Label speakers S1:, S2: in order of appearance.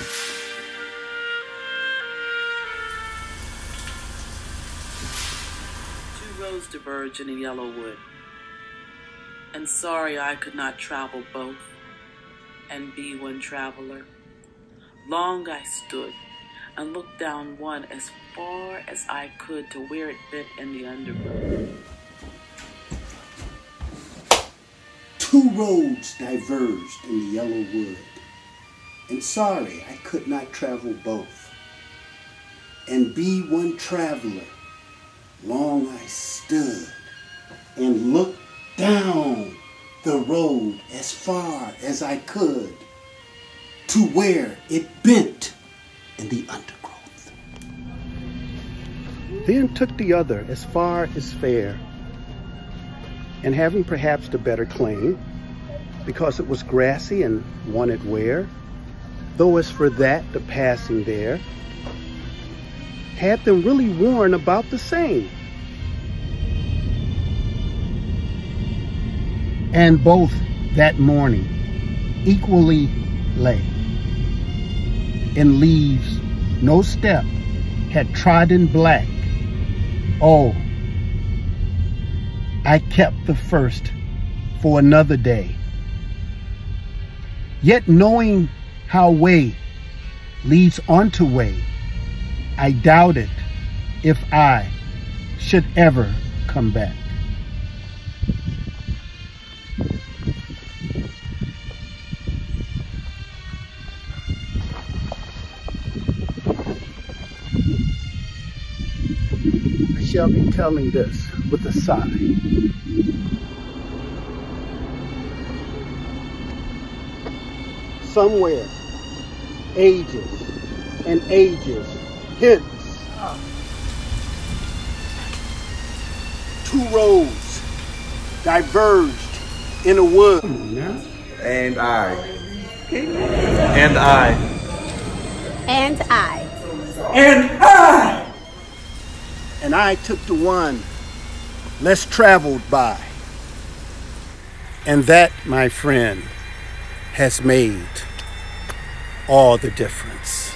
S1: Two roads diverge in a yellow wood, and sorry I could not travel both and be one traveler. Long I stood and looked down one as far as I could to where it bent in the undergrowth.
S2: Two roads diverged in the yellow wood, and sorry I could not travel both and be one traveler. Long I stood and looked down the road as far as I could to where it bent in the undergrowth.
S3: Then took the other as far as fair, and having perhaps the better claim, because it was grassy and wanted wear, though as for that the passing there, had them really worn about the same. And both that morning equally lay. In leaves no step had trodden black. Oh, I kept the first for another day. Yet knowing how way leads on to way, I doubt it if I should ever come back. I shall be telling this with a sigh. Somewhere, ages and ages hence, two roads diverged in a wood.
S4: And I. And I.
S5: And I.
S2: And I! And I took the one less traveled by.
S3: And that, my friend, has made all the difference.